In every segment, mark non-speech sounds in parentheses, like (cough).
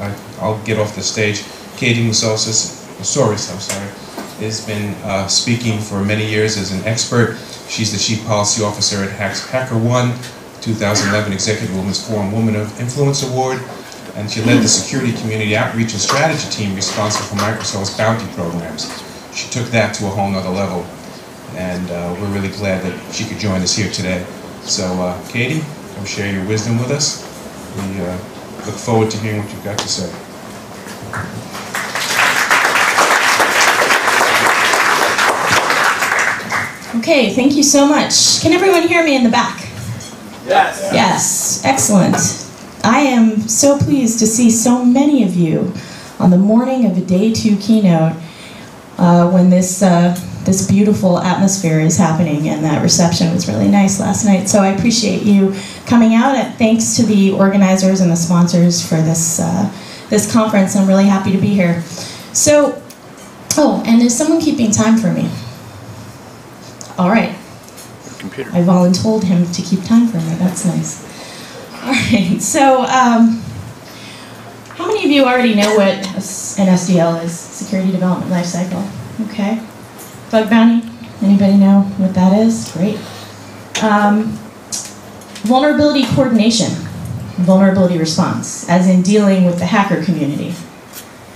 I, I'll get off the stage. Katie Musosis, I'm sorry, has been uh, speaking for many years as an expert. She's the Chief Policy Officer at HackerOne, 2011 Executive Women's Forum Woman of Influence Award, and she led the Security Community Outreach and Strategy Team responsible for Microsoft's bounty programs. She took that to a whole nother level, and uh, we're really glad that she could join us here today. So, uh, Katie, come share your wisdom with us. We uh, look forward to hearing what you've got to say. Okay, thank you so much. Can everyone hear me in the back? Yes. Yes, excellent. I am so pleased to see so many of you on the morning of a day two keynote uh, when this, uh, this beautiful atmosphere is happening and that reception was really nice last night. So I appreciate you coming out and thanks to the organizers and the sponsors for this, uh, this conference. I'm really happy to be here. So, oh, and is someone keeping time for me? All right. Computer. I volunteered him to keep time for me. That's nice. All right. So, um, how many of you already know what an SDL is? Security Development Lifecycle. Okay. Bug bounty. Anybody know what that is? Great. Um, vulnerability coordination, vulnerability response, as in dealing with the hacker community.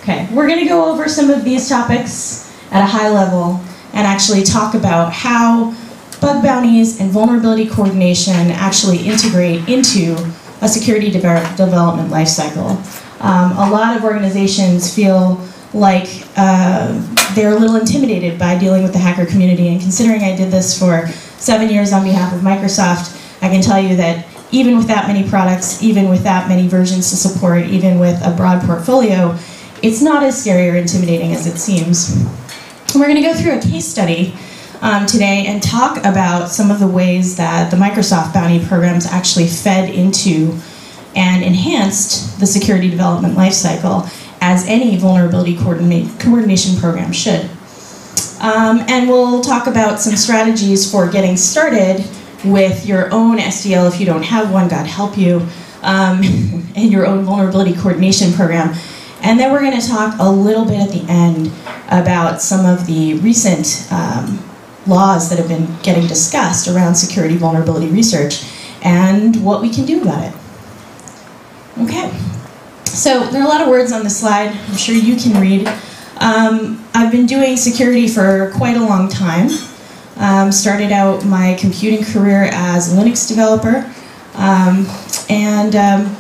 Okay. We're going to go over some of these topics at a high level and actually talk about how bug bounties and vulnerability coordination actually integrate into a security de development lifecycle. Um, a lot of organizations feel like uh, they're a little intimidated by dealing with the hacker community, and considering I did this for seven years on behalf of Microsoft, I can tell you that even with that many products, even with that many versions to support, even with a broad portfolio, it's not as scary or intimidating as it seems. We're going to go through a case study um, today and talk about some of the ways that the Microsoft bounty programs actually fed into and enhanced the security development lifecycle as any vulnerability coordination program should. Um, and we'll talk about some strategies for getting started with your own SDL if you don't have one, God help you, um, (laughs) and your own vulnerability coordination program and then we're going to talk a little bit at the end about some of the recent um, laws that have been getting discussed around security vulnerability research and what we can do about it. Okay, so there are a lot of words on the slide. I'm sure you can read. Um, I've been doing security for quite a long time. Um, started out my computing career as a Linux developer, um, and um,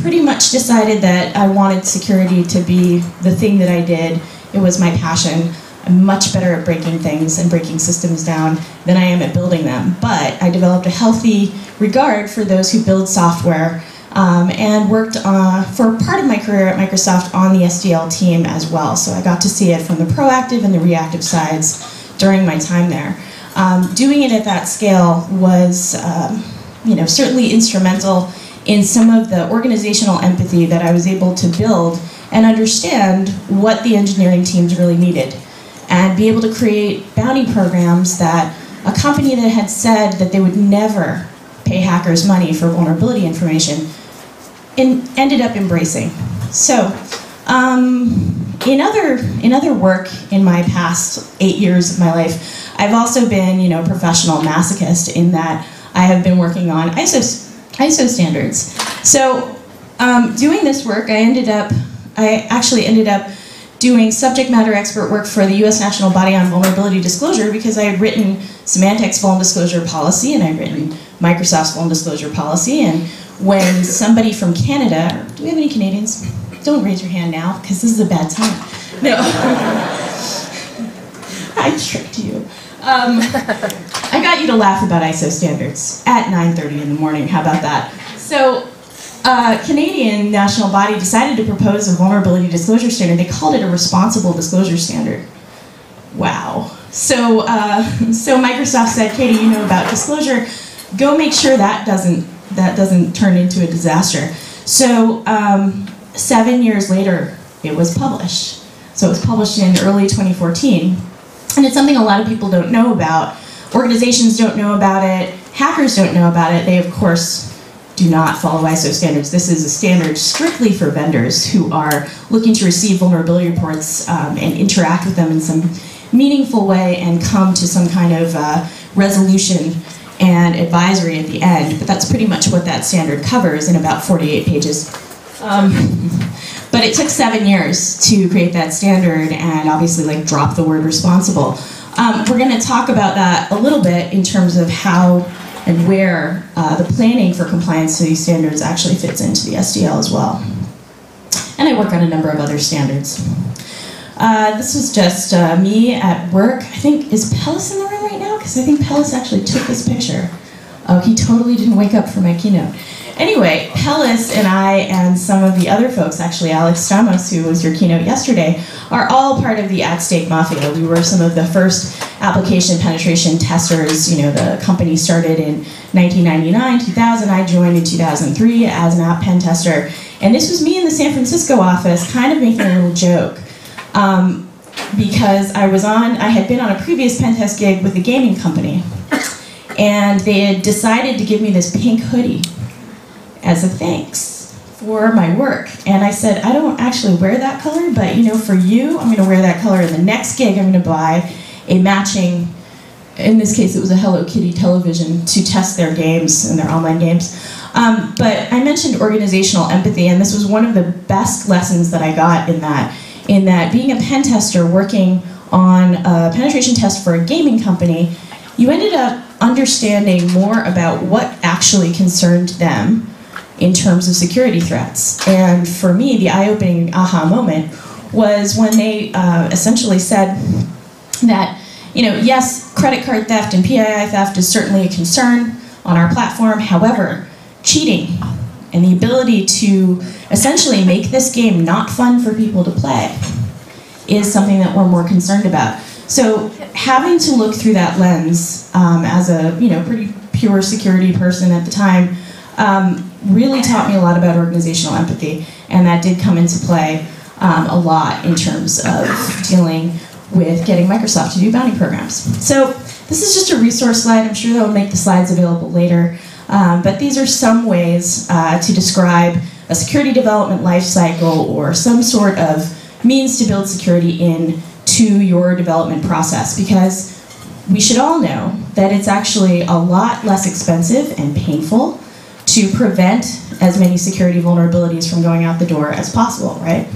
pretty much decided that I wanted security to be the thing that I did. It was my passion. I'm much better at breaking things and breaking systems down than I am at building them. But I developed a healthy regard for those who build software um, and worked uh, for part of my career at Microsoft on the SDL team as well. So I got to see it from the proactive and the reactive sides during my time there. Um, doing it at that scale was, um, you know, certainly instrumental in some of the organizational empathy that I was able to build and understand what the engineering teams really needed and be able to create bounty programs that a company that had said that they would never pay hackers money for vulnerability information in, ended up embracing. So, um, in other in other work in my past eight years of my life, I've also been you know professional masochist in that I have been working on ISO ISO standards. So um, doing this work, I ended up, I actually ended up doing subject matter expert work for the U.S. National Body on Vulnerability Disclosure because I had written Symantec's Vuln Disclosure Policy and I'd written Microsoft's Vuln Disclosure Policy. And when somebody from Canada, do we have any Canadians? Don't raise your hand now because this is a bad time. No. (laughs) I tricked you. Um, I got you to laugh about ISO standards at 9.30 in the morning. How about that? So, uh, Canadian national body decided to propose a vulnerability disclosure standard. They called it a responsible disclosure standard. Wow. So, uh, (laughs) so Microsoft said, Katie, you know about disclosure. Go make sure that doesn't that doesn't turn into a disaster. So, um, seven years later, it was published. So it was published in early 2014. And it's something a lot of people don't know about. Organizations don't know about it. Hackers don't know about it. They, of course, do not follow ISO standards. This is a standard strictly for vendors who are looking to receive vulnerability reports um, and interact with them in some meaningful way and come to some kind of uh, resolution and advisory at the end. But that's pretty much what that standard covers in about 48 pages. Um, (laughs) but it took seven years to create that standard and obviously like drop the word responsible. Um, we're going to talk about that a little bit in terms of how and where uh, the planning for compliance to these standards actually fits into the SDL as well. And I work on a number of other standards. Uh, this was just uh, me at work. I think, is Pellis Because I think Pellis actually took this picture. Oh, he totally didn't wake up for my keynote. Anyway, Pellis and I and some of the other folks, actually Alex Stamos, who was your keynote yesterday, are all part of the At Stake Mafia. We were some of the first application penetration testers. You know, the company started in 1999, 2000. I joined in 2003 as an app pen tester. And this was me in the San Francisco office, kind of making a little joke. Um, because I was on, I had been on a previous pen test gig with a gaming company. And they had decided to give me this pink hoodie as a thanks for my work. And I said, I don't actually wear that color, but you know, for you, I'm gonna wear that color. In the next gig, I'm gonna buy a matching, in this case, it was a Hello Kitty television to test their games and their online games. Um, but I mentioned organizational empathy, and this was one of the best lessons that I got in that. In that, being a pen tester working on a penetration test for a gaming company, you ended up understanding more about what actually concerned them in terms of security threats. And for me, the eye opening aha moment was when they uh, essentially said that, you know, yes, credit card theft and PII theft is certainly a concern on our platform. However, cheating and the ability to essentially make this game not fun for people to play is something that we're more concerned about. So having to look through that lens um, as a you know pretty pure security person at the time um, really taught me a lot about organizational empathy, and that did come into play um, a lot in terms of dealing with getting Microsoft to do bounty programs. So this is just a resource slide. I'm sure they'll make the slides available later. Um, but these are some ways uh, to describe a security development lifecycle or some sort of means to build security in to your development process because we should all know that it's actually a lot less expensive and painful to prevent as many security vulnerabilities from going out the door as possible, right?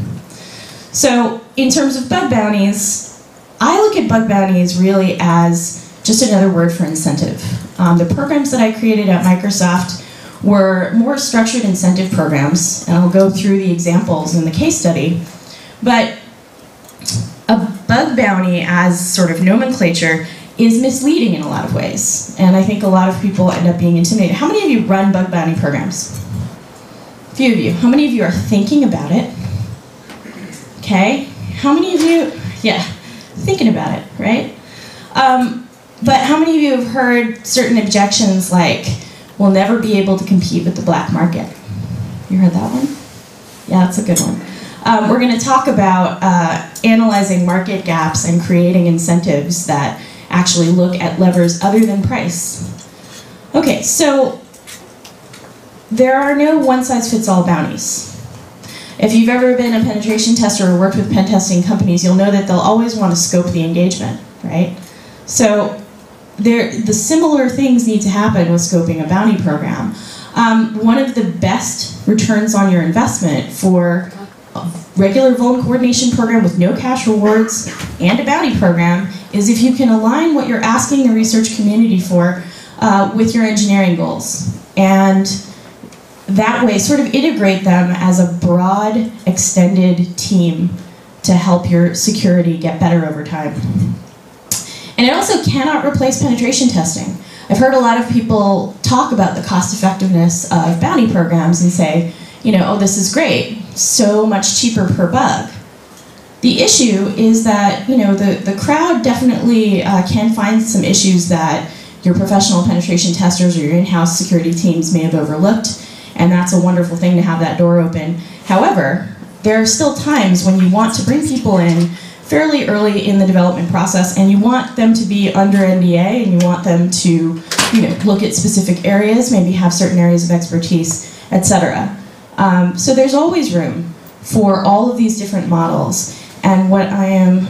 So, in terms of bug bounties, I look at bug bounties really as just another word for incentive. Um, the programs that I created at Microsoft were more structured incentive programs, and I'll go through the examples in the case study. But a bug bounty, as sort of nomenclature, is misleading in a lot of ways. And I think a lot of people end up being intimidated. How many of you run bug bounty programs? A few of you. How many of you are thinking about it? Okay. How many of you, yeah, thinking about it, right? Um, but how many of you have heard certain objections like, we'll never be able to compete with the black market? You heard that one? Yeah, that's a good one. Um, we're going to talk about uh, analyzing market gaps and creating incentives that actually look at levers other than price. Okay, so there are no one size fits all bounties. If you've ever been a penetration tester or worked with pen testing companies, you'll know that they'll always want to scope the engagement, right? So there, the similar things need to happen with scoping a bounty program. Um, one of the best returns on your investment for a regular vuln coordination program with no cash rewards and a bounty program is if you can align what you're asking the research community for uh, with your engineering goals. And that way, sort of integrate them as a broad, extended team to help your security get better over time. And it also cannot replace penetration testing. I've heard a lot of people talk about the cost effectiveness of bounty programs and say, you know, oh, this is great, so much cheaper per bug. The issue is that you know the, the crowd definitely uh, can find some issues that your professional penetration testers or your in-house security teams may have overlooked, and that's a wonderful thing to have that door open. However, there are still times when you want to bring people in fairly early in the development process, and you want them to be under NDA, and you want them to, you know, look at specific areas, maybe have certain areas of expertise, etc. Um, so there's always room for all of these different models, and what I am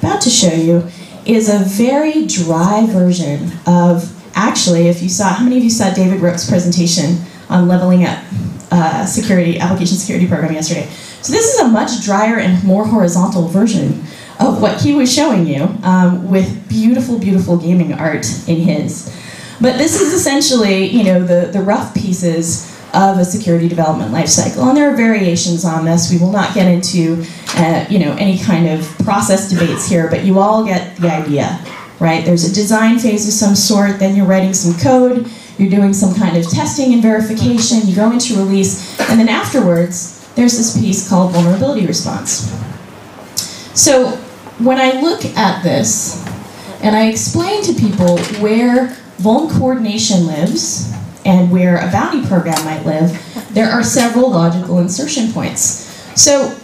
about to show you is a very dry version of actually, if you saw, how many of you saw David Rook's presentation on leveling up uh, security, application security program yesterday? So this is a much drier and more horizontal version of what he was showing you um, with beautiful, beautiful gaming art in his. But this is essentially, you know, the, the rough pieces of a security development lifecycle. And there are variations on this. We will not get into, uh, you know, any kind of process debates here, but you all get the idea, right? There's a design phase of some sort, then you're writing some code, you're doing some kind of testing and verification, you go into release, and then afterwards, there's this piece called vulnerability response. So when I look at this, and I explain to people where vuln coordination lives, and where a bounty program might live, there are several logical insertion points. So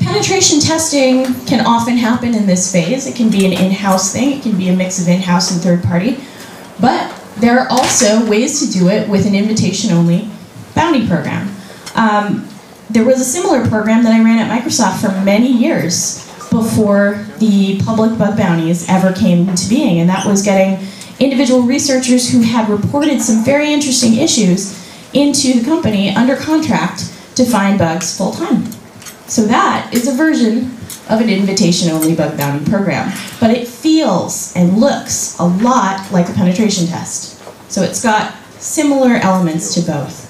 penetration testing can often happen in this phase. It can be an in-house thing, it can be a mix of in-house and third party, but there are also ways to do it with an invitation-only bounty program. Um, there was a similar program that I ran at Microsoft for many years before the public bug bounties ever came into being, and that was getting individual researchers who had reported some very interesting issues into the company under contract to find bugs full time. So that is a version of an invitation-only bug bounty program. But it feels and looks a lot like a penetration test. So it's got similar elements to both.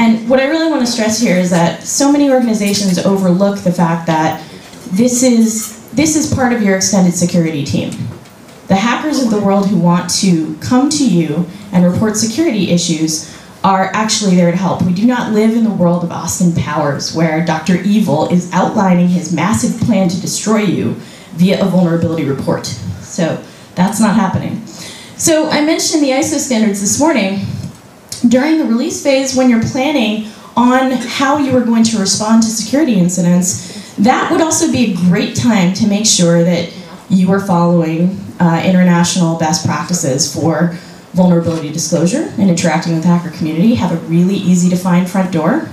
And what I really want to stress here is that so many organizations overlook the fact that this is, this is part of your extended security team. The hackers of the world who want to come to you and report security issues are actually there to help. We do not live in the world of Austin Powers where Dr. Evil is outlining his massive plan to destroy you via a vulnerability report. So that's not happening. So I mentioned the ISO standards this morning. During the release phase, when you're planning on how you are going to respond to security incidents, that would also be a great time to make sure that you are following uh, international best practices for vulnerability disclosure and interacting with the hacker community, have a really easy to find front door,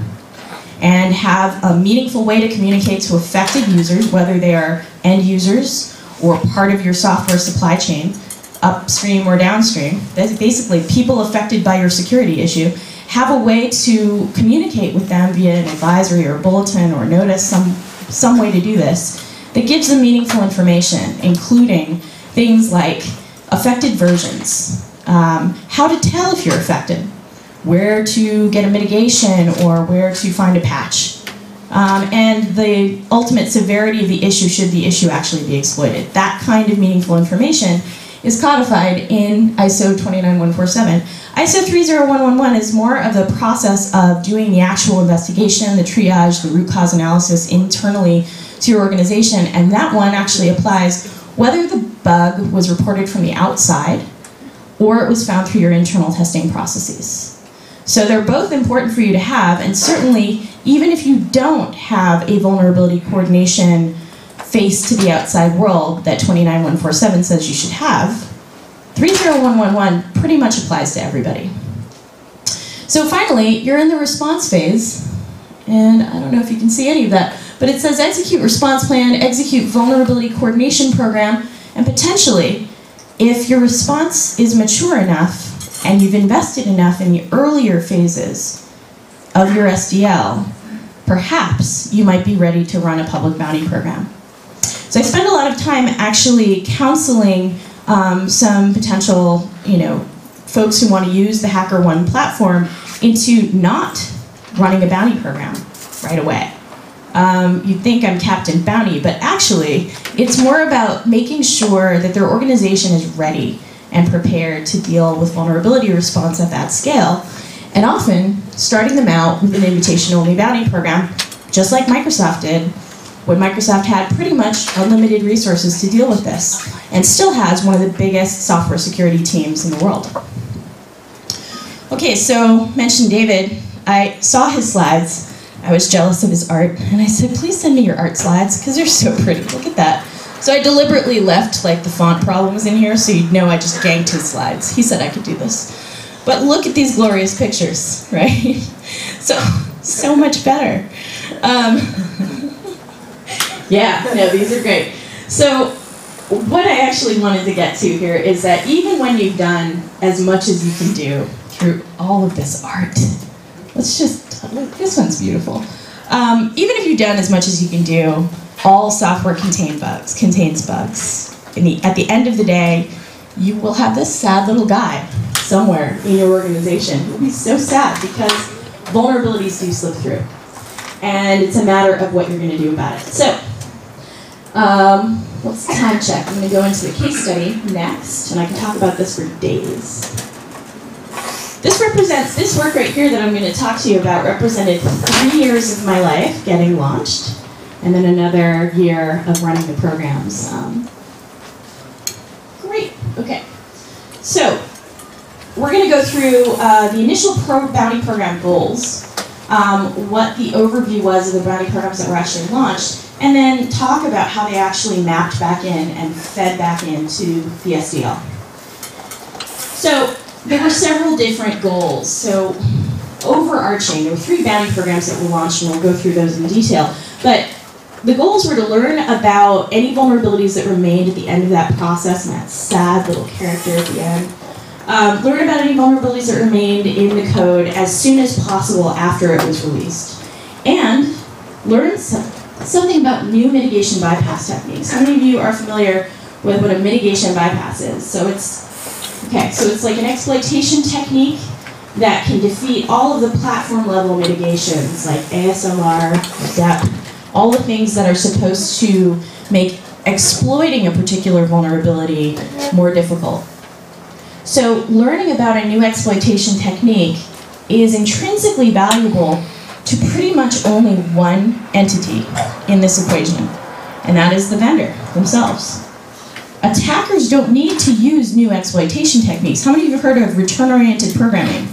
and have a meaningful way to communicate to affected users, whether they are end users or part of your software supply chain, upstream or downstream. Basically people affected by your security issue. Have a way to communicate with them via an advisory or bulletin or notice, some, some way to do this that gives them meaningful information, including things like affected versions, um, how to tell if you're affected, where to get a mitigation or where to find a patch, um, and the ultimate severity of the issue should the issue actually be exploited. That kind of meaningful information is codified in ISO 29147. ISO 30111 is more of the process of doing the actual investigation, the triage, the root cause analysis internally to your organization, and that one actually applies whether the bug was reported from the outside or it was found through your internal testing processes. So they're both important for you to have, and certainly, even if you don't have a vulnerability coordination face to the outside world that 29147 says you should have, 30111 pretty much applies to everybody. So finally, you're in the response phase, and I don't know if you can see any of that, but it says execute response plan, execute vulnerability coordination program, and potentially, if your response is mature enough and you've invested enough in the earlier phases of your SDL, perhaps you might be ready to run a public bounty program. So I spend a lot of time actually counseling um, some potential, you know, folks who want to use the HackerOne platform into not running a bounty program right away um, you'd think I'm Captain Bounty, but actually, it's more about making sure that their organization is ready and prepared to deal with vulnerability response at that scale. And often, starting them out with an invitation only bounty program, just like Microsoft did, when Microsoft had pretty much unlimited resources to deal with this, and still has one of the biggest software security teams in the world. Okay, so mentioned David. I saw his slides I was jealous of his art, and I said, please send me your art slides because they're so pretty. Look at that. So I deliberately left like the font problems in here so you'd know I just ganked his slides. He said I could do this. But look at these glorious pictures, (laughs) right? So, so much better. Um, yeah, no, these are great. So, what I actually wanted to get to here is that even when you've done as much as you can do through all of this art, let's just, this one's beautiful. Um, even if you've done as much as you can do, all software contain bugs, contains bugs. The, at the end of the day, you will have this sad little guy somewhere in your organization. You'll be so sad because vulnerabilities do slip through. And it's a matter of what you're going to do about it. So, um, the time check? I'm going to go into the case study next, and I can talk about this for days. This represents, this work right here that I'm going to talk to you about represented three years of my life getting launched, and then another year of running the programs. Um, great, okay. So, we're going to go through uh, the initial pro bounty program goals, um, what the overview was of the bounty programs that were actually launched, and then talk about how they actually mapped back in and fed back into the SDL. So there were several different goals. So overarching, there were three bounty programs that were launched, and we'll go through those in detail. But the goals were to learn about any vulnerabilities that remained at the end of that process, and that sad little character at the end. Um, learn about any vulnerabilities that remained in the code as soon as possible after it was released. And learn some, something about new mitigation bypass techniques. How many of you are familiar with what a mitigation bypass is? So it's okay, so it's like an exploitation technique that can defeat all of the platform level mitigations like ASLR, DEP, all the things that are supposed to make exploiting a particular vulnerability more difficult. So learning about a new exploitation technique is intrinsically valuable to pretty much only one entity in this equation, and that is the vendor themselves. Attackers don't need to use new exploitation techniques. How many of you have heard of return-oriented programming?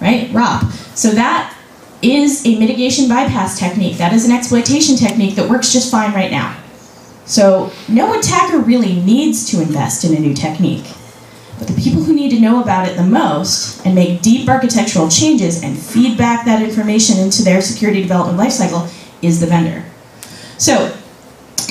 Right, ROP. So that is a mitigation bypass technique. That is an exploitation technique that works just fine right now. So no attacker really needs to invest in a new technique. But the people who need to know about it the most and make deep architectural changes and feed back that information into their security development lifecycle is the vendor. So,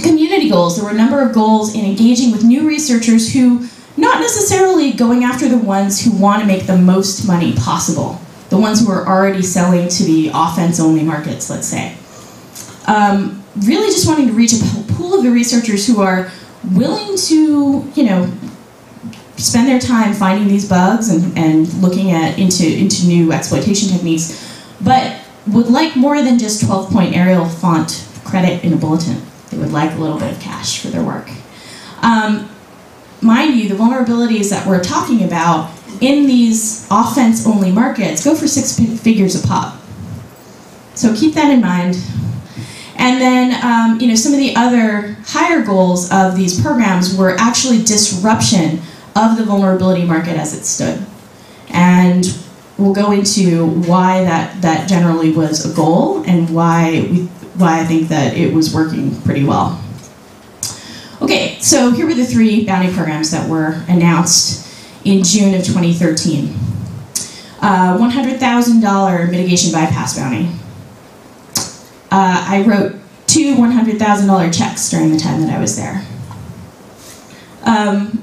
community goals. There were a number of goals in engaging with new researchers who, not necessarily going after the ones who want to make the most money possible, the ones who are already selling to the offense only markets, let's say. Um, really just wanting to reach a pool of the researchers who are willing to, you know, spend their time finding these bugs and, and looking at into, into new exploitation techniques, but would like more than just 12 point Arial font credit in a bulletin. They would like a little bit of cash for their work. Um, mind you, the vulnerabilities that we're talking about in these offense only markets go for six figures a pop. So keep that in mind. And then, um, you know, some of the other higher goals of these programs were actually disruption of the vulnerability market as it stood. And we'll go into why that, that generally was a goal and why, we, why I think that it was working pretty well. Okay, so here were the three bounty programs that were announced in June of 2013. Uh, $100,000 mitigation bypass bounty. Uh, I wrote two $100,000 checks during the time that I was there. Um,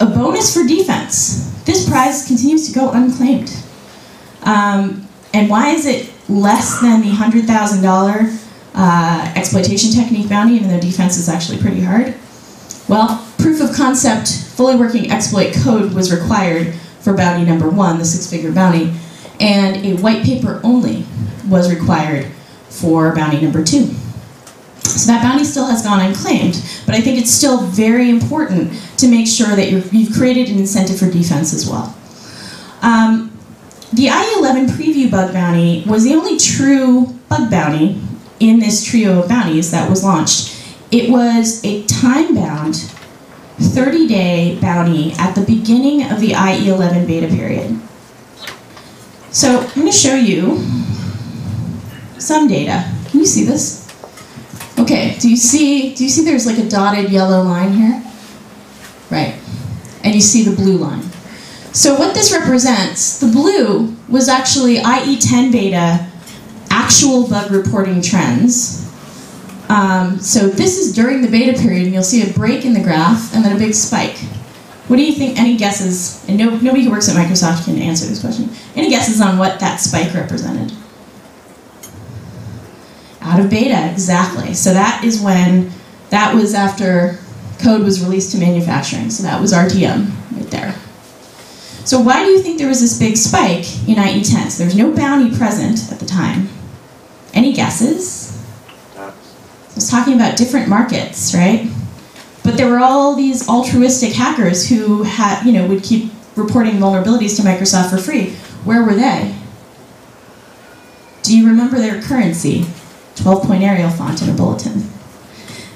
a bonus for defense. This prize continues to go unclaimed. Um, and why is it less than the $100,000 uh, exploitation technique bounty, even though defense is actually pretty hard? Well, proof of concept, fully working exploit code was required for bounty number one, the six figure bounty, and a white paper only was required for bounty number two. So that bounty still has gone unclaimed, but I think it's still very important to make sure that you have created an incentive for defense as well. Um, the IE11 preview bug bounty was the only true bug bounty in this trio of bounties that was launched. It was a time-bound 30-day bounty at the beginning of the IE11 beta period. So I'm going to show you some data. Can you see this? Okay, do you see do you see there's like a dotted yellow line here? Right. And you see the blue line. So what this represents, the blue was actually IE10 beta actual bug reporting trends. Um, so this is during the beta period, and you'll see a break in the graph and then a big spike. What do you think? Any guesses? And no, nobody who works at Microsoft can answer this question. Any guesses on what that spike represented? Out of beta, exactly. So that is when, that was after code was released to manufacturing. So that was RTM right there. So why do you think there was this big spike in IE10? So there's no bounty present at the time. Any guesses? I was talking about different markets, right? But there were all these altruistic hackers who had, you know, would keep reporting vulnerabilities to Microsoft for free. Where were they? Do you remember their currency? 12-point Arial font in a bulletin.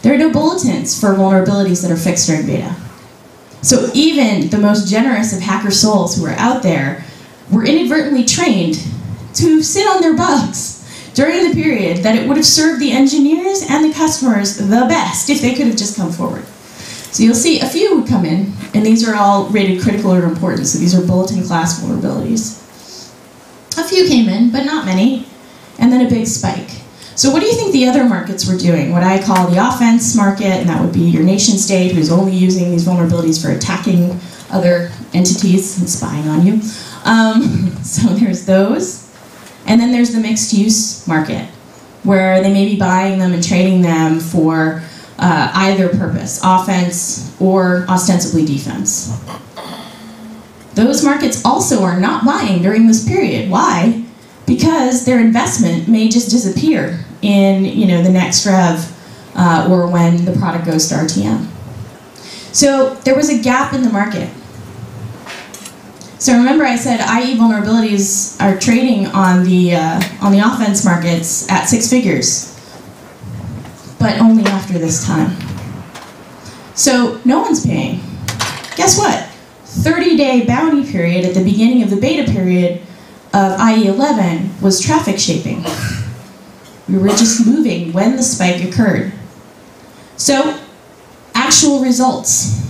There are no bulletins for vulnerabilities that are fixed during beta. So even the most generous of hacker souls who are out there were inadvertently trained to sit on their bugs during the period that it would have served the engineers and the customers the best if they could have just come forward. So you'll see a few would come in, and these are all rated critical or important, so these are bulletin class vulnerabilities. A few came in, but not many, and then a big spike. So what do you think the other markets were doing? What I call the offense market, and that would be your nation state who's only using these vulnerabilities for attacking other entities and spying on you. Um, (laughs) so there's those. And then there's the mixed use market, where they may be buying them and trading them for uh, either purpose, offense or ostensibly defense. Those markets also are not buying during this period. Why? Because their investment may just disappear in you know the next rev uh, or when the product goes to RTM. So there was a gap in the market. So remember, I said IE vulnerabilities are trading on the uh, on the offense markets at six figures, but only after this time. So no one's paying. Guess what? 30-day bounty period at the beginning of the beta period of IE11 was traffic shaping. We were just moving when the spike occurred. So, actual results.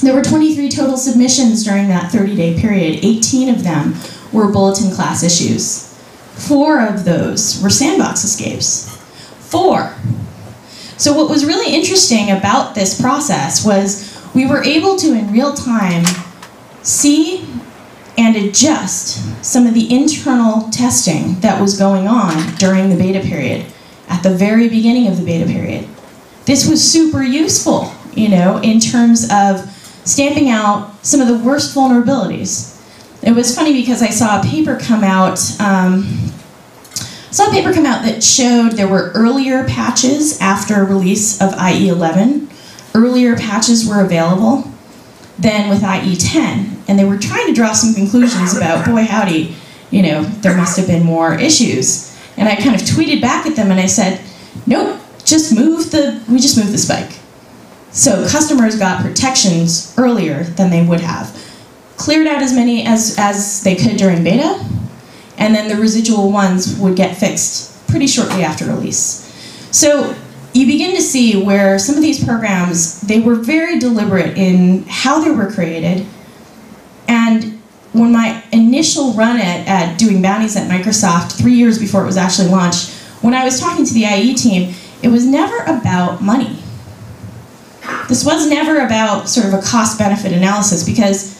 There were 23 total submissions during that 30-day period. 18 of them were bulletin class issues. Four of those were sandbox escapes. Four. So what was really interesting about this process was we were able to, in real time, see and adjust some of the internal testing that was going on during the beta period at the very beginning of the beta period. This was super useful, you know, in terms of stamping out some of the worst vulnerabilities. It was funny because I saw a paper come out, um, saw a paper come out that showed there were earlier patches after release of IE11. Earlier patches were available than with IE10 and they were trying to draw some conclusions about, boy, howdy, you know, there must have been more issues. And I kind of tweeted back at them and I said, nope, just move the, we just moved the spike. So customers got protections earlier than they would have. Cleared out as many as, as they could during beta, and then the residual ones would get fixed pretty shortly after release. So you begin to see where some of these programs, they were very deliberate in how they were created, and when my initial run at, at doing bounties at Microsoft, three years before it was actually launched, when I was talking to the IE team, it was never about money. This was never about sort of a cost benefit analysis because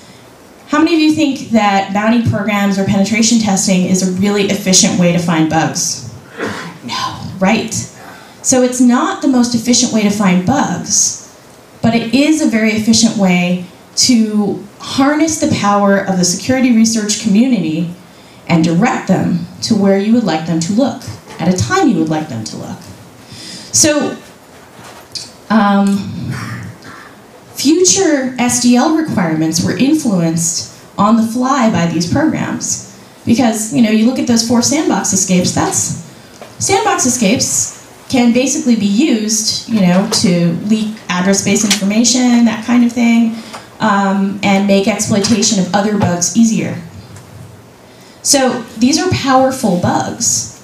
how many of you think that bounty programs or penetration testing is a really efficient way to find bugs? No, right. So it's not the most efficient way to find bugs, but it is a very efficient way to harness the power of the security research community and direct them to where you would like them to look, at a time you would like them to look. So, um, future SDL requirements were influenced on the fly by these programs. Because, you know, you look at those four sandbox escapes, that's, sandbox escapes can basically be used, you know, to leak address-based information, that kind of thing, um, and make exploitation of other bugs easier. So these are powerful bugs,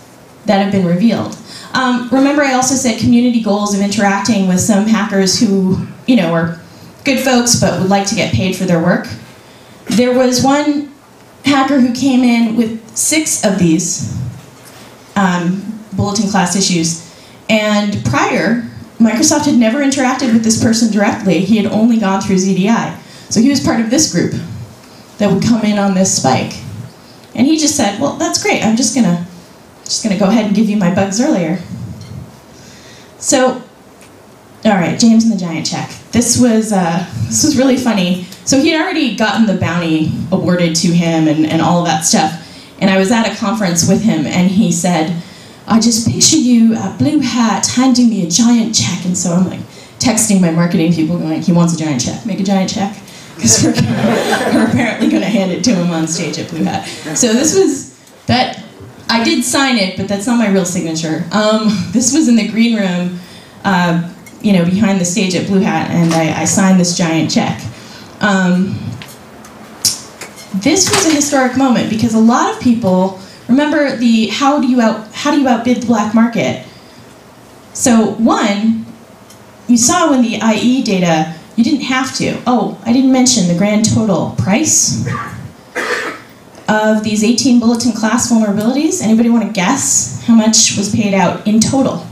that have been revealed. Um, remember, I also said community goals of interacting with some hackers who, you know, are good folks but would like to get paid for their work. There was one hacker who came in with six of these um, bulletin class issues, and prior, Microsoft had never interacted with this person directly. He had only gone through ZDI. So he was part of this group that would come in on this spike. And he just said, well, that's great. I'm just gonna, just gonna go ahead and give you my bugs earlier. So, all right, James and the Giant Check. This was, uh, this was really funny. So he had already gotten the bounty awarded to him and, and all of that stuff. And I was at a conference with him and he said, I just picture you at BlueHat handing me a giant check. And so I'm like texting my marketing people going, he wants a giant check, make a giant check. Because we're, (laughs) we're apparently going to hand it to him on stage at BlueHat. So this was, that, I did sign it, but that's not my real signature. Um, (laughs) this was in the green room, uh, you know, behind the stage at BlueHat, and I, I signed this giant check. Um, this was a historic moment because a lot of people remember the how do you out how do you outbid the black market. So one, you saw when the IE beta you didn't have to. Oh, I didn't mention the grand total price of these 18 bulletin class vulnerabilities. Anybody want to guess how much was paid out in total?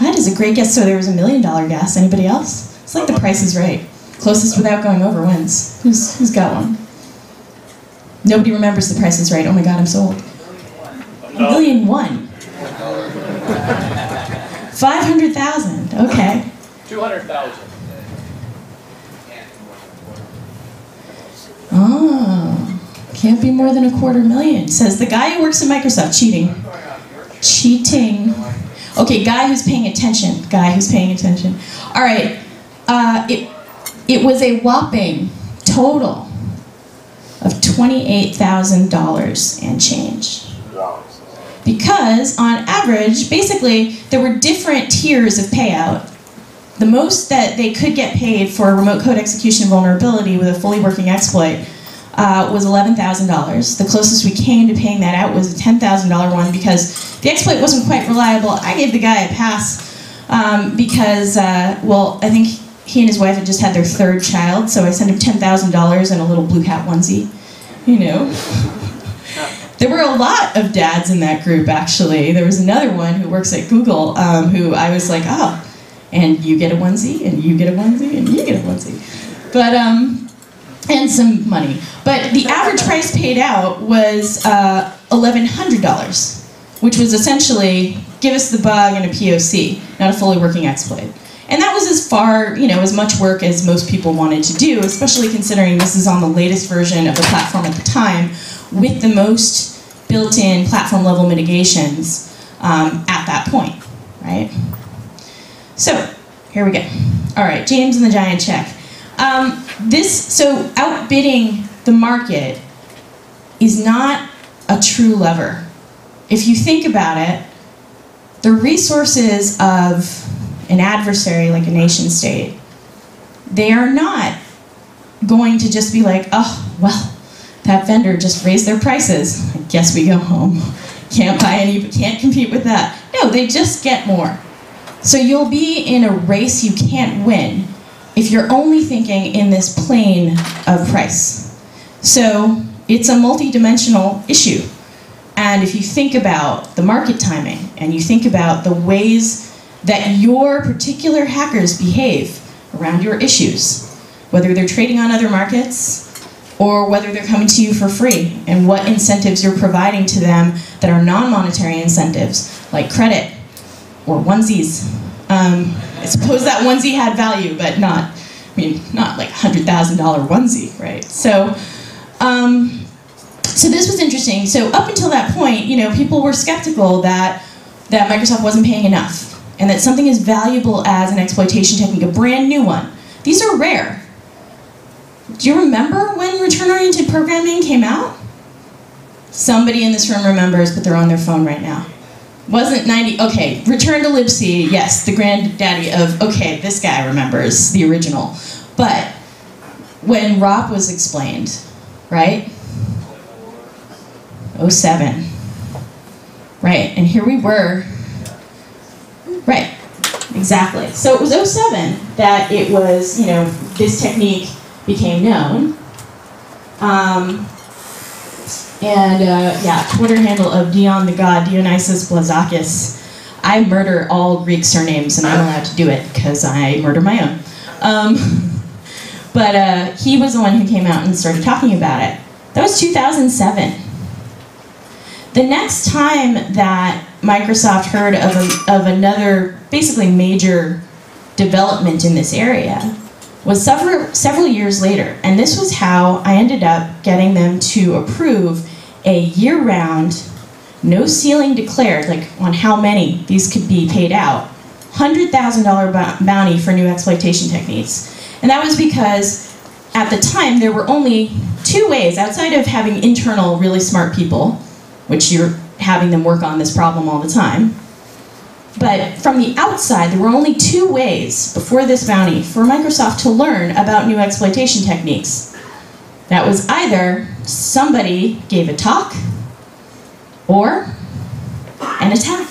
That is a great guess. So there was a million dollar guess. Anybody else? It's like the price is right. Closest without going over wins. Who's, who's got one? Nobody remembers the price is right. Oh my god, I'm sold. A million one. 500,000. Okay. 200,000. Oh, can't be more than a quarter million, says the guy who works at Microsoft. Cheating. Cheating. Okay, guy who's paying attention. Guy who's paying attention. All right. Uh, it, it was a whopping total of $28,000 and change. Because on average, basically, there were different tiers of payout. The most that they could get paid for a remote code execution vulnerability with a fully working exploit uh, was $11,000. The closest we came to paying that out was a $10,000 one because the exploit wasn't quite reliable. I gave the guy a pass um, because, uh, well, I think he and his wife had just had their third child, so I sent him $10,000 and a little blue hat onesie, you know. (laughs) There were a lot of dads in that group, actually. There was another one who works at Google um, who I was like, oh, and you get a onesie, and you get a onesie, and you get a onesie. But, um, and some money. But the average price paid out was uh, $1,100, which was essentially give us the bug and a POC, not a fully working exploit. And that was as far, you know, as much work as most people wanted to do, especially considering this is on the latest version of the platform at the time with the most built-in platform level mitigations um, at that point, right? So, here we go. All right, James and the giant check. Um, this, so outbidding the market is not a true lever. If you think about it, the resources of an adversary like a nation state, they are not going to just be like, oh, well, that vendor just raised their prices. I (laughs) guess we go home. Can't buy any, can't compete with that. No, they just get more. So you'll be in a race you can't win if you're only thinking in this plane of price. So it's a multidimensional issue. And if you think about the market timing and you think about the ways that your particular hackers behave around your issues, whether they're trading on other markets or whether they're coming to you for free, and what incentives you're providing to them that are non-monetary incentives, like credit or onesies. Um, I suppose that onesie had value, but not, I mean, not like $100,000 onesie, right? So, um, so this was interesting. So up until that point, you know, people were skeptical that, that Microsoft wasn't paying enough, and that something as valuable as an exploitation technique, a brand new one, these are rare. Do you remember when return-oriented programming came out? Somebody in this room remembers, but they're on their phone right now. Wasn't 90, okay, Return to libc, yes, the granddaddy of, okay, this guy remembers the original. But when ROP was explained, right? 07. Right, and here we were. Right, exactly. So it was 07 that it was, you know, this technique became known. Um, and uh, yeah, Twitter handle of Dion the God, Dionysus Blazakis. I murder all Greek surnames, and I'm allowed to do it because I murder my own. Um, (laughs) but uh, he was the one who came out and started talking about it. That was 2007. The next time that Microsoft heard of, a, of another basically major development in this area was several, several years later. And this was how I ended up getting them to approve a year round, no ceiling declared, like on how many these could be paid out, $100,000 bounty for new exploitation techniques. And that was because at the time there were only two ways outside of having internal, really smart people which you're having them work on this problem all the time. But from the outside, there were only two ways before this bounty for Microsoft to learn about new exploitation techniques. That was either somebody gave a talk or an attack.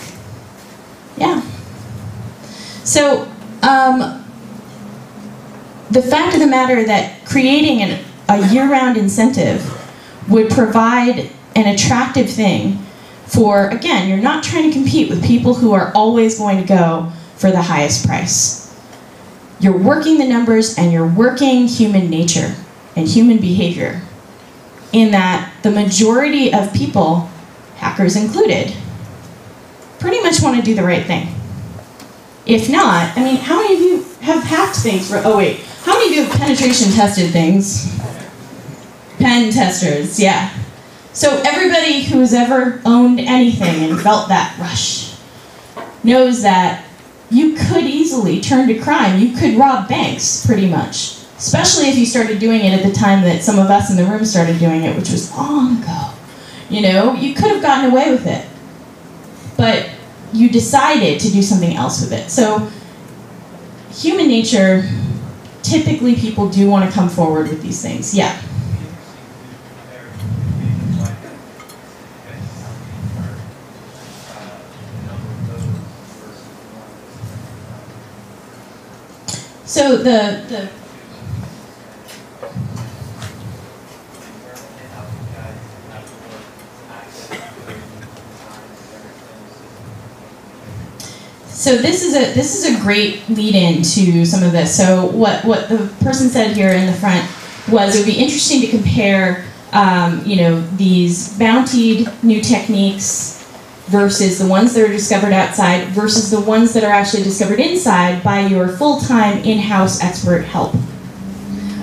Yeah. So, um, the fact of the matter that creating an, a year round incentive would provide an attractive thing for, again, you're not trying to compete with people who are always going to go for the highest price. You're working the numbers and you're working human nature and human behavior in that the majority of people, hackers included, pretty much want to do the right thing. If not, I mean, how many of you have hacked things for, oh wait, how many of you have penetration tested things? Pen testers, yeah. So everybody who has ever owned anything and felt that rush knows that you could easily turn to crime. You could rob banks, pretty much. Especially if you started doing it at the time that some of us in the room started doing it, which was long ago. You know, you could have gotten away with it. But you decided to do something else with it. So, human nature, typically people do want to come forward with these things. Yeah. So the, the So this is a this is a great lead in to some of this. So what what the person said here in the front was it would be interesting to compare um, you know these bountied new techniques versus the ones that are discovered outside versus the ones that are actually discovered inside by your full-time in-house expert help.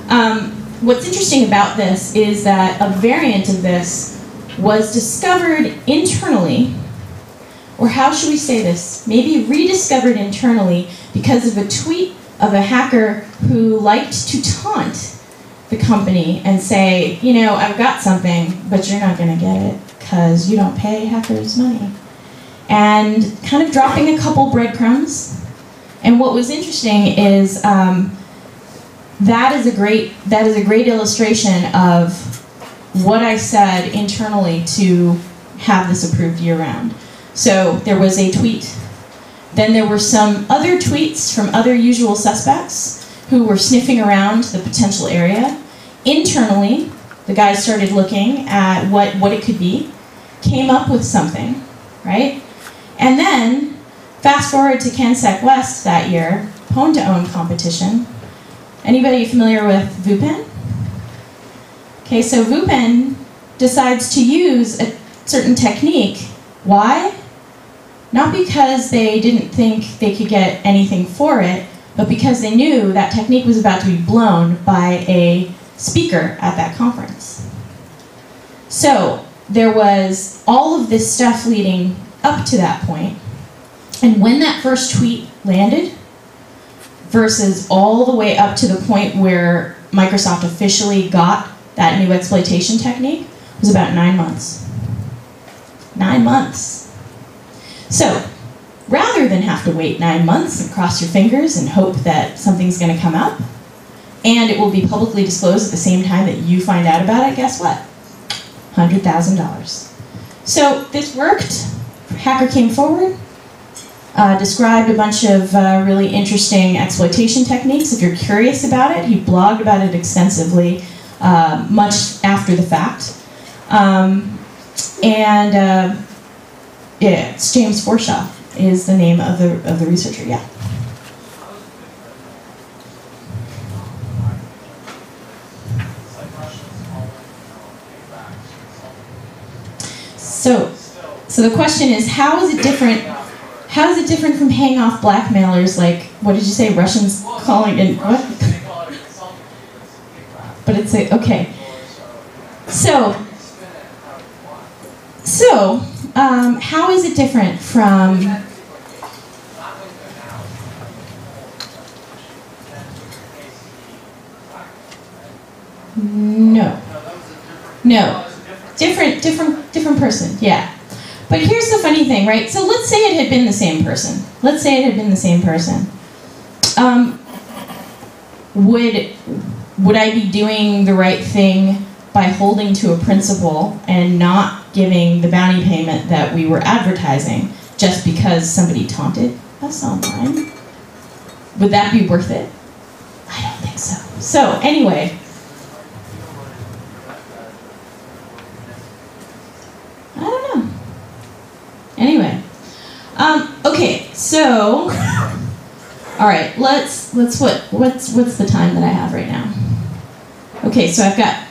Um, what's interesting about this is that a variant of this was discovered internally, or how should we say this? Maybe rediscovered internally because of a tweet of a hacker who liked to taunt the company and say, you know, I've got something, but you're not going to get it because you don't pay hackers money. And kind of dropping a couple breadcrumbs. And what was interesting is um, that is a great that is a great illustration of what I said internally to have this approved year round. So there was a tweet. Then there were some other tweets from other usual suspects who were sniffing around the potential area. Internally, the guys started looking at what, what it could be came up with something, right? And then, fast forward to CanSec West that year, Pwn2Own competition. Anybody familiar with Vupen? Okay, so Vupen decides to use a certain technique. Why? Not because they didn't think they could get anything for it, but because they knew that technique was about to be blown by a speaker at that conference. So there was all of this stuff leading up to that point. And when that first tweet landed, versus all the way up to the point where Microsoft officially got that new exploitation technique, was about nine months. Nine months. So, rather than have to wait nine months and cross your fingers and hope that something's going to come up, and it will be publicly disclosed at the same time that you find out about it, guess what? $100,000. So this worked hacker came forward, uh, described a bunch of uh, really interesting exploitation techniques. If you're curious about it, he blogged about it extensively, uh, much after the fact. Um, and uh, yeah, it's James Forshaw is the name of the of the researcher. Yeah. So, so the question is, how is it different? How is it different from paying off blackmailers like what did you say? Russians calling and what? But it's a okay. So, so um, how is it different from? No. No. Different, different, different person. Yeah. But here's the funny thing, right? So let's say it had been the same person. Let's say it had been the same person. Um, would would I be doing the right thing by holding to a principle and not giving the bounty payment that we were advertising just because somebody taunted us online? Would that be worth it? I don't think so. So anyway, I don't know. Anyway, um, okay, so (laughs) all right, let's let's what what's what's the time that I have right now? Okay, so I've got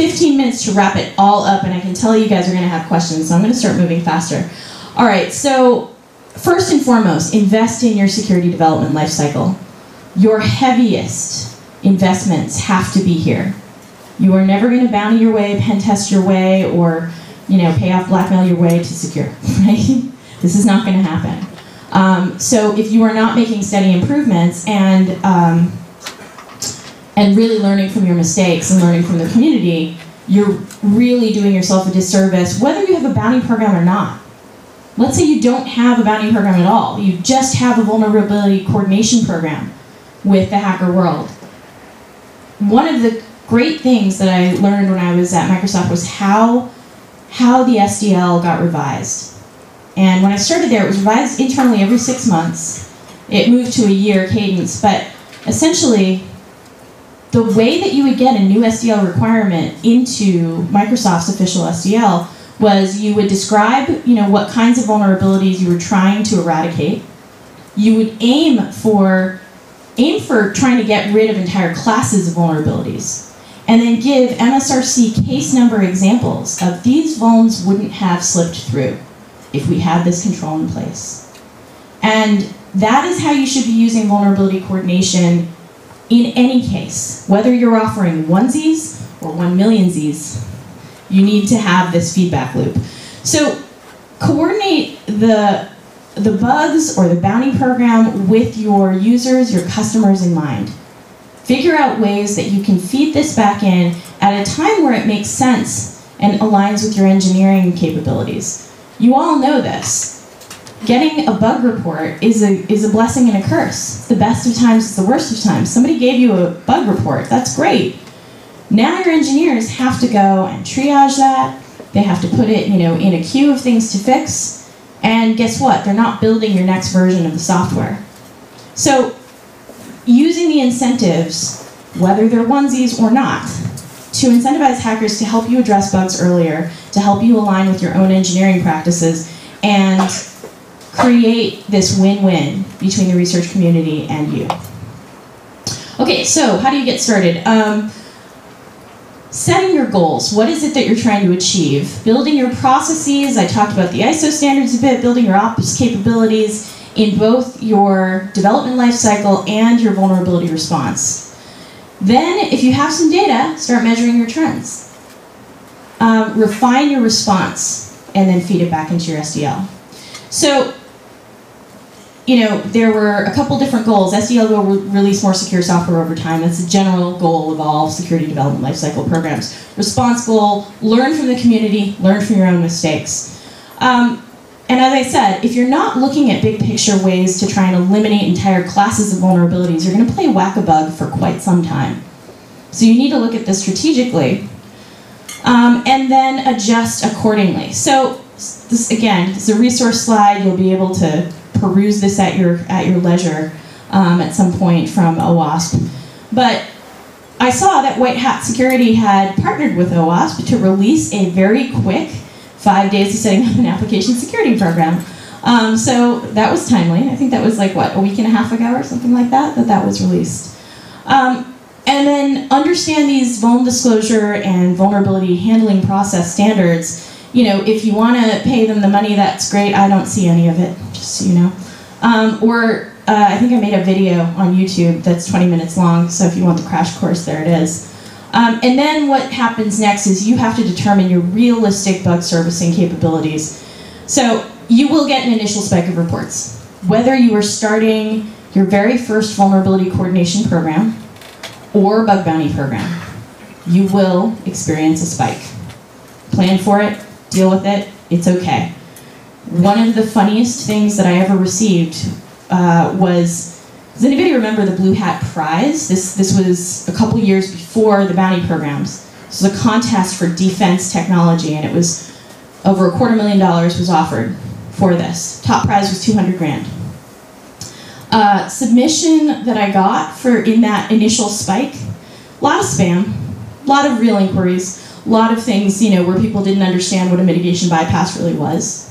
15 minutes to wrap it all up, and I can tell you guys are going to have questions, so I'm going to start moving faster. All right, so first and foremost, invest in your security development lifecycle. Your heaviest investments have to be here. You are never going to bounty your way, pen test your way, or you know, pay off blackmail your way to secure, (laughs) right? this is not going to happen. Um, so if you are not making steady improvements and um, and really learning from your mistakes and learning from the community, you're really doing yourself a disservice, whether you have a bounty program or not. Let's say you don't have a bounty program at all. You just have a vulnerability coordination program with the hacker world. One of the great things that I learned when I was at Microsoft was how how the SDL got revised. And when I started there, it was revised internally every six months. It moved to a year cadence, but essentially, the way that you would get a new SDL requirement into Microsoft's official SDL was you would describe, you know, what kinds of vulnerabilities you were trying to eradicate. You would aim for aim for trying to get rid of entire classes of vulnerabilities and then give MSRC case number examples of these vulns wouldn't have slipped through if we had this control in place. And that is how you should be using vulnerability coordination in any case. Whether you're offering onesies or one millionsies, you need to have this feedback loop. So coordinate the the bugs or the bounty program with your users, your customers in mind. Figure out ways that you can feed this back in at a time where it makes sense and aligns with your engineering capabilities. You all know this. Getting a bug report is a, is a blessing and a curse. The best of times, it's the worst of times. Somebody gave you a bug report, that's great. Now your engineers have to go and triage that. They have to put it, you know, in a queue of things to fix. And guess what? They're not building your next version of the software. So using the incentives, whether they're onesies or not, to incentivize hackers to help you address bugs earlier, to help you align with your own engineering practices, and create this win-win between the research community and you. Okay, so how do you get started? Um, setting your goals. What is it that you're trying to achieve? Building your processes. I talked about the ISO standards a bit, building your ops capabilities in both your development lifecycle and your vulnerability response. Then, if you have some data, start measuring your trends. Um, refine your response and then feed it back into your SDL. So, you know, there were a couple different goals. SDL will re release more secure software over time. That's the general goal of all security development lifecycle programs. Response goal, learn from the community, learn from your own mistakes. Um, and as I said, if you're not looking at big picture ways to try and eliminate entire classes of vulnerabilities, you're going to play whack-a-bug for quite some time. So you need to look at this strategically um, and then adjust accordingly. So this again, is a resource slide. You'll be able to peruse this at your at your leisure um, at some point from OWASP. But I saw that White Hat Security had partnered with OWASP to release a very quick five days to setting up an application security program. Um, so that was timely. I think that was like what a week and a half ago or something like that that that was released. Um, and then understand these vuln disclosure and vulnerability handling process standards. You know, if you want to pay them the money, that's great. I don't see any of it, just so you know. Um, or uh, I think I made a video on YouTube that's 20 minutes long, so if you want the crash course, there it is. Um, and then what happens next is you have to determine your realistic bug servicing capabilities. So you will get an initial spike of reports. Whether you are starting your very first vulnerability coordination program or bug bounty program, you will experience a spike. Plan for it, deal with it, it's okay. One of the funniest things that I ever received uh, was does anybody remember the BlueHat Prize? This, this was a couple years before the bounty programs. This was a contest for defense technology, and it was over a quarter million dollars was offered for this. Top prize was 200 grand. Uh, submission that I got for in that initial spike, a lot of spam, a lot of real inquiries, a lot of things, you know, where people didn't understand what a mitigation bypass really was.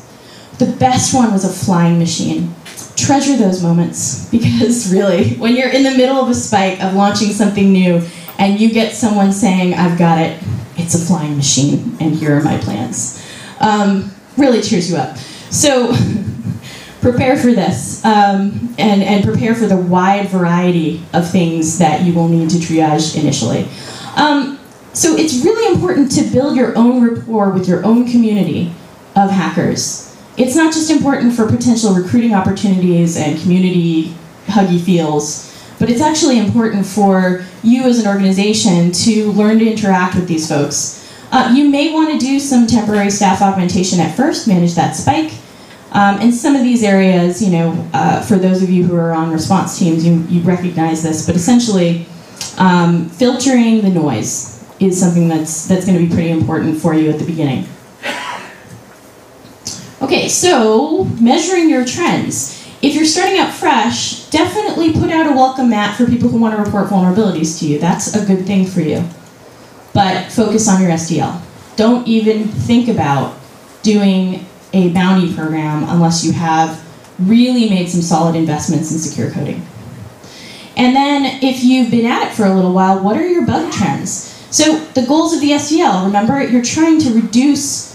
The best one was a flying machine. Treasure those moments (laughs) because really, when you're in the middle of a spike of launching something new and you get someone saying, I've got it, it's a flying machine, and here are my plans, um, really cheers you up. So, (laughs) prepare for this um, and, and prepare for the wide variety of things that you will need to triage initially. Um, so it's really important to build your own rapport with your own community of hackers. It's not just important for potential recruiting opportunities and community huggy feels, but it's actually important for you as an organization to learn to interact with these folks. Uh, you may want to do some temporary staff augmentation at first, manage that spike. Um, in some of these areas, you know, uh, for those of you who are on response teams, you, you recognize this, but essentially, um, filtering the noise is something that's, that's going to be pretty important for you at the beginning. Okay, so measuring your trends. If you're starting out fresh, definitely put out a welcome mat for people who want to report vulnerabilities to you. That's a good thing for you. But focus on your SDL. Don't even think about doing a bounty program unless you have really made some solid investments in secure coding. And then if you've been at it for a little while, what are your bug trends? So the goals of the SDL, remember, you're trying to reduce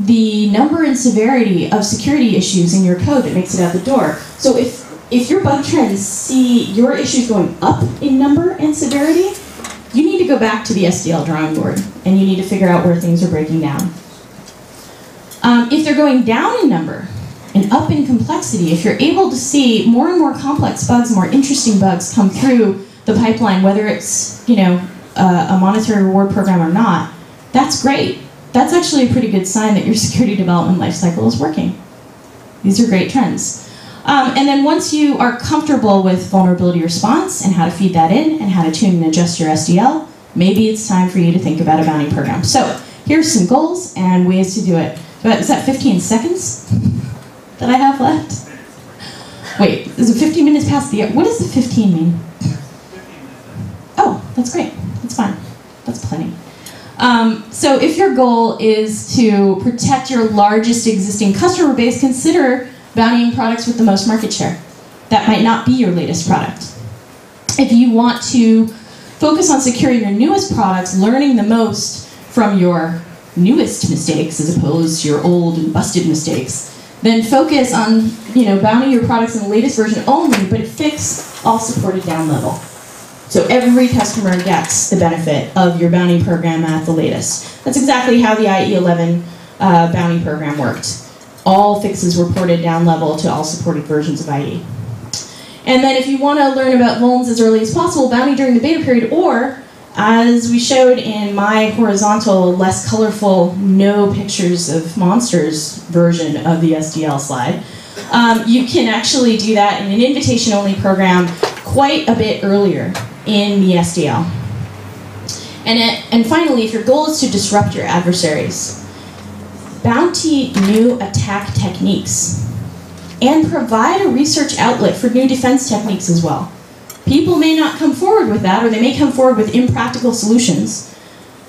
the number and severity of security issues in your code that makes it out the door. So if if your bug trends see your issues going up in number and severity, you need to go back to the SDL drawing board and you need to figure out where things are breaking down. Um, if they're going down in number and up in complexity, if you're able to see more and more complex bugs, more interesting bugs come through the pipeline, whether it's you know uh, a monetary reward program or not, that's great. That's actually a pretty good sign that your (laughs) security development lifecycle is working. These are great trends. Um, and then once you are comfortable with vulnerability response and how to feed that in and how to tune and adjust your SDL, maybe it's time for you to think about a bounty program. So here's some goals and ways to do it. But is that 15 seconds (laughs) that I have left? Wait, is it 15 minutes past the, what does the 15 mean? Oh, that's great, that's fine, that's plenty. Um, so if your goal is to protect your largest existing customer base, consider bountying products with the most market share. That might not be your latest product. If you want to focus on securing your newest products, learning the most from your newest mistakes as opposed to your old and busted mistakes, then focus on you know bounty your products in the latest version only, but fix all supported down level. So every customer gets the benefit of your bounty program at the latest. That's exactly how the IE11 uh, bounty program worked. All fixes were ported down level to all supported versions of IE. And then if you want to learn about vulns as early as possible, bounty during the beta period, or as we showed in my horizontal, less colorful, no pictures of monsters version of the SDL slide, um, you can actually do that in an invitation-only program quite a bit earlier in the SDL. And, it, and finally, if your goal is to disrupt your adversaries, bounty new attack techniques and provide a research outlet for new defense techniques as well. People may not come forward with that, or they may come forward with impractical solutions,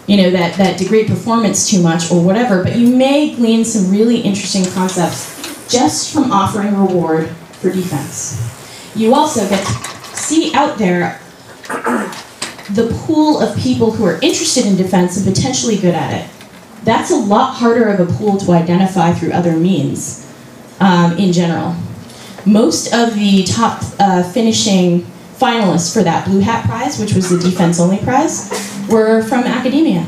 you know, that, that degrade performance too much or whatever, but you may glean some really interesting concepts just from offering reward for defense. You also get to see out there the pool of people who are interested in defense and potentially good at it. That's a lot harder of a pool to identify through other means um, in general. Most of the top uh, finishing finalists for that BlueHat Prize, which was the defense only prize, were from academia.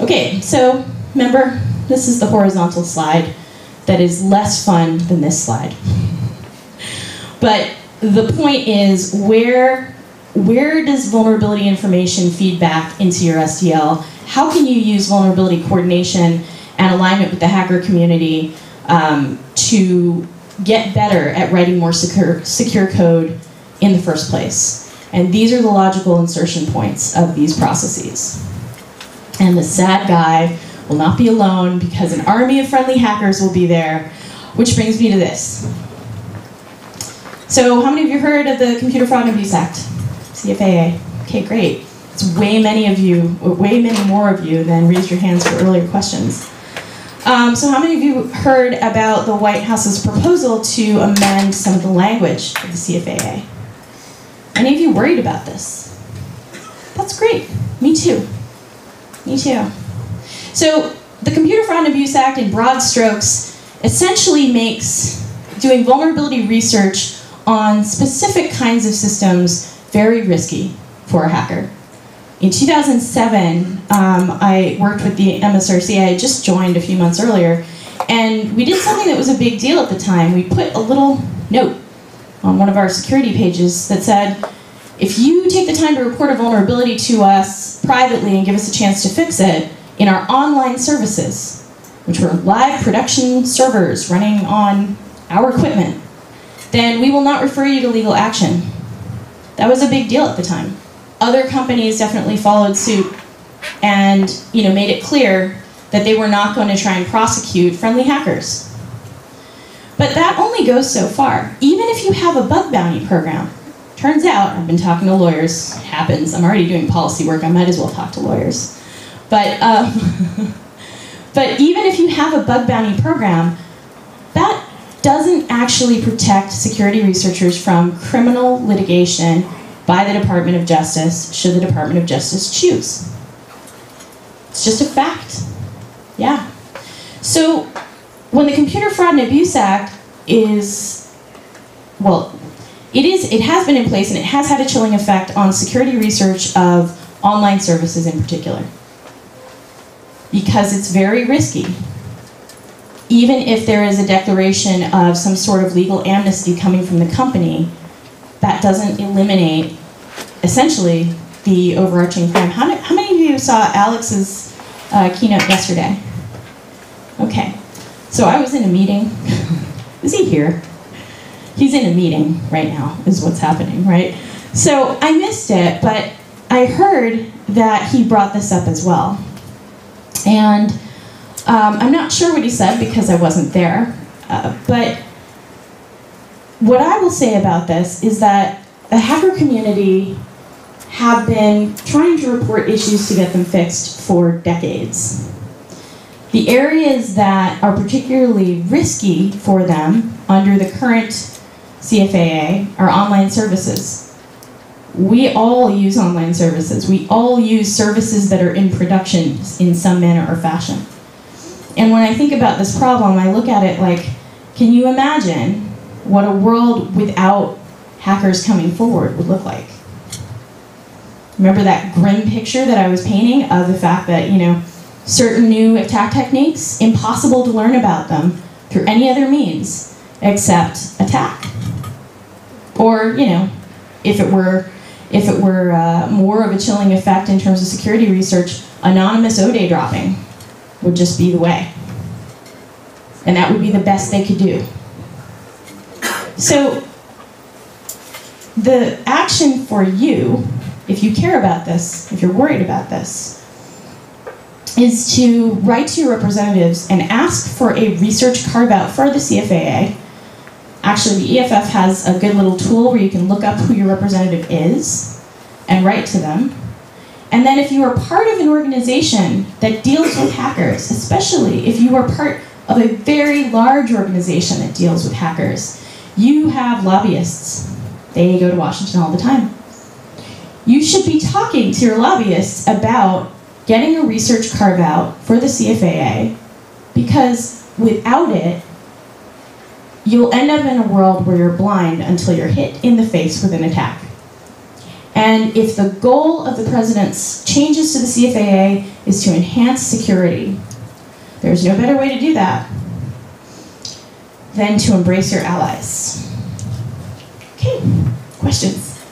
Okay, so remember, this is the horizontal slide that is less fun than this slide. (laughs) But the point is where where does vulnerability information feed back into your SDL? How can you use vulnerability coordination and alignment with the hacker community um, to get better at writing more secure, secure code in the first place? And these are the logical insertion points of these processes. And the sad guy will not be alone because an army of friendly hackers will be there, which brings me to this. So, how many of you heard of the Computer Fraud and Abuse Act? CFAA. Okay, great. It's way many of you, way many more of you than raised your hands for earlier questions. Um, so how many of you heard about the White House's proposal to amend some of the language of the CFAA? Any of you worried about this? That's great. Me too. Me too. So the Computer Fraud and Abuse Act, in broad strokes, essentially makes doing vulnerability research on specific kinds of systems very risky for a hacker. In 2007, um, I worked with the MSRC. I had just joined a few months earlier, and we did something that was a big deal at the time. We put a little note on one of our security pages that said, if you take the time to report a vulnerability to us privately and give us a chance to fix it in our online services, which were live production servers running on our equipment, then we will not refer you to legal action. That was a big deal at the time. Other companies definitely followed suit and you know, made it clear that they were not going to try and prosecute friendly hackers. But that only goes so far. Even if you have a bug bounty program, turns out, I've been talking to lawyers, happens, I'm already doing policy work, I might as well talk to lawyers. But, um, (laughs) but even if you have a bug bounty program, that doesn't actually protect security researchers from criminal litigation by the Department of Justice, should the Department of Justice choose. It's just a fact. Yeah. So when the Computer Fraud and Abuse Act is, well, it is, it has been in place and it has had a chilling effect on security research of online services in particular. Because it's very risky even if there is a declaration of some sort of legal amnesty coming from the company, that doesn't eliminate essentially the overarching crime. How, how many of you saw Alex's uh, keynote yesterday? Okay, so I was in a meeting. (laughs) is he here? He's in a meeting right now, is what's happening, right? So I missed it, but I heard that he brought this up as well. And um, I'm not sure what he said because I wasn't there, uh, but what I will say about this is that the hacker community have been trying to report issues to get them fixed for decades. The areas that are particularly risky for them under the current CFAA are online services. We all use online services. We all use services that are in production in some manner or fashion. And when I think about this problem, I look at it like, can you imagine what a world without hackers coming forward would look like? Remember that grim picture that I was painting of the fact that, you know, certain new attack techniques, impossible to learn about them through any other means except attack. Or, you know, if it were if it were uh, more of a chilling effect in terms of security research, anonymous 0day dropping would just be the way. And that would be the best they could do. So, the action for you, if you care about this, if you're worried about this, is to write to your representatives and ask for a research carve out for the CFAA. Actually, the EFF has a good little tool where you can look up who your representative is and write to them. And then, if you are part of an organization that deals with hackers, especially if you are part of a very large organization that deals with hackers, you have lobbyists. They go to Washington all the time. You should be talking to your lobbyists about getting a research carve out for the CFAA because without it, you'll end up in a world where you're blind until you're hit in the face with an attack. And if the goal of the president's changes to the CFAA is to enhance security, there's no better way to do that than to embrace your allies. Okay, questions?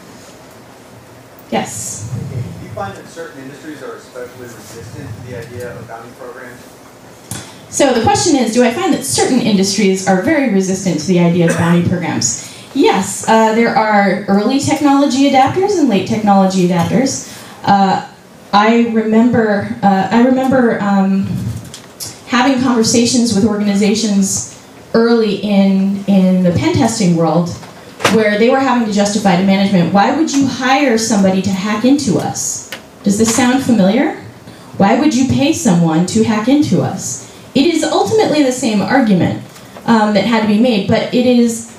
Yes. Do you find that certain industries are especially resistant to the idea of bounty programs? So the question is, do I find that certain industries are very resistant to the idea of bounty programs? Yes, uh, there are early technology adapters and late technology adapters. Uh, I remember, uh, I remember um, having conversations with organizations early in in the pen testing world, where they were having to justify to management, why would you hire somebody to hack into us? Does this sound familiar? Why would you pay someone to hack into us? It is ultimately the same argument um, that had to be made, but it is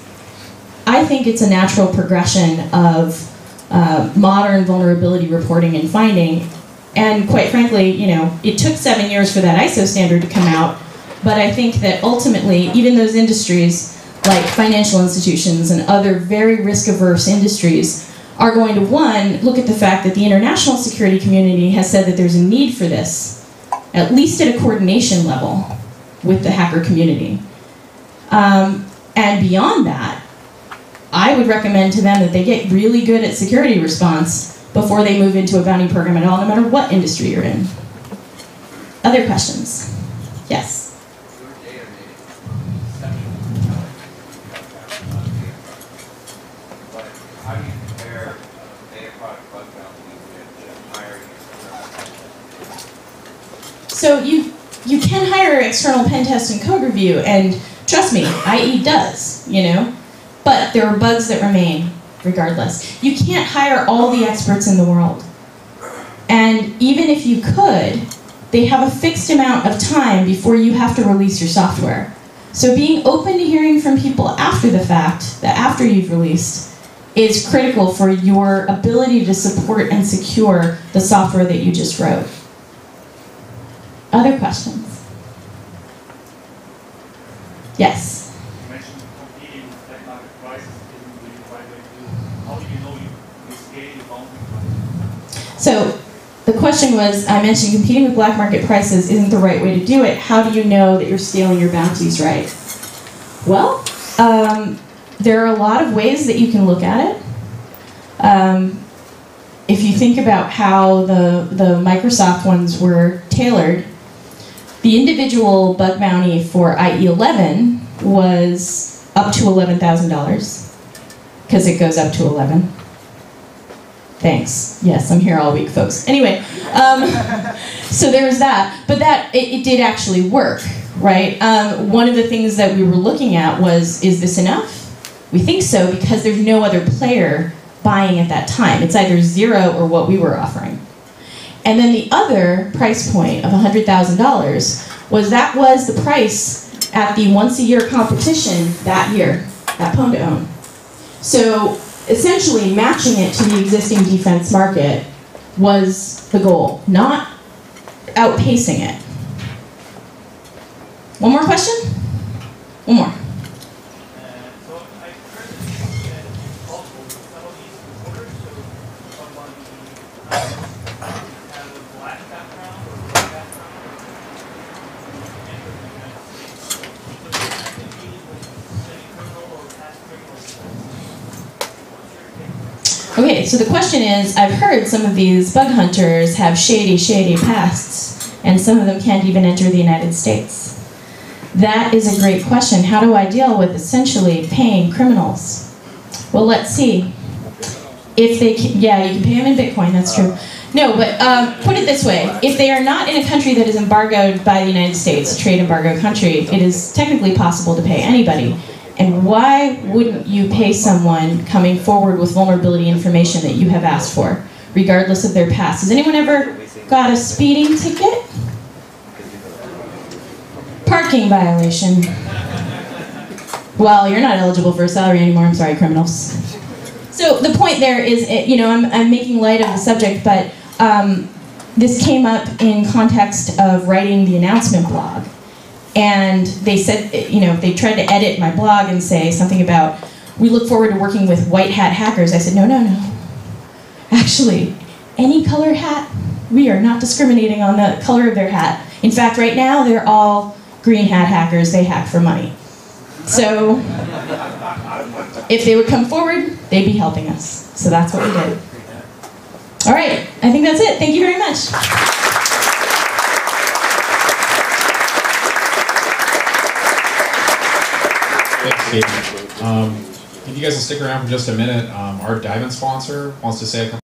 I think it's a natural progression of uh, modern vulnerability reporting and finding. And quite frankly, you know, it took seven years for that ISO standard to come out. But I think that ultimately, even those industries like financial institutions and other very risk averse industries are going to, one, look at the fact that the international security community has said that there's a need for this, at least at a coordination level with the hacker community. Um, and beyond that, I would recommend to them that they get really good at security response before they move into a bounty program at all, no matter what industry you're in. Other questions? Yes. So you you can hire external pen test and code review, and trust me, IE does, you know, but there are bugs that remain regardless. You can't hire all the experts in the world, and even if you could, they have a fixed amount of time before you have to release your software. So being open to hearing from people after the fact, that after you've released, is critical for your ability to support and secure the software that you just wrote. Other questions? Yes. You mentioned competing with economic prices isn't really the right way to do it. How do you know you, you scale your boundary So the question was I mentioned competing with black market prices isn't the right way to do it. How do you know that you're scaling your bounties right? Well, um, there are a lot of ways that you can look at it. Um, if you think about how the, the Microsoft ones were tailored, the individual bug bounty for IE11 was up to $11,000 because it goes up to 11. Thanks. Yes, I'm here all week, folks. Anyway, um, (laughs) so there was that, but that it, it did actually work, right? Um, one of the things that we were looking at was, is this enough? We think so because there's no other player buying at that time. It's either zero or what we were offering. And then the other price point of $100,000 was that was the price at the once a year competition that year at Pwn2Own. So essentially matching it to the existing defense market was the goal, not outpacing it. One more question? One more. Uh, so I heard that it's possible with some of these reporters, so someone uh, has a black background or white background, enter the United States. So does that have to be with semi-criminal or past criminal? What's your take? So the question is I've heard some of these bug hunters have shady, shady pasts, and some of them can't even enter the United States. That is a great question. How do I deal with essentially paying criminals? Well, let's see. If they can, yeah, you can pay them in Bitcoin, that's true. No, but um, put it this way: if they are not in a country that is embargoed by the United States, a trade embargo country, it is technically possible to pay anybody. And why wouldn't you pay someone coming forward with vulnerability information that you have asked for, regardless of their past? Has anyone ever got a speeding ticket? Parking violation. Well, you're not eligible for a salary anymore. I'm sorry, criminals. So the point there is, you know, I'm, I'm making light of the subject, but um, this came up in context of writing the announcement blog. And they said, you know, they tried to edit my blog and say something about, we look forward to working with white hat hackers. I said, no, no, no. Actually, any color hat, we are not discriminating on the color of their hat. In fact, right now, they're all green hat hackers. They hack for money. So if they would come forward, they'd be helping us. So that's what we did. All right, I think that's it. Thank you very much. Um, if you guys will stick around for just a minute, um, our diamond sponsor wants to say a couple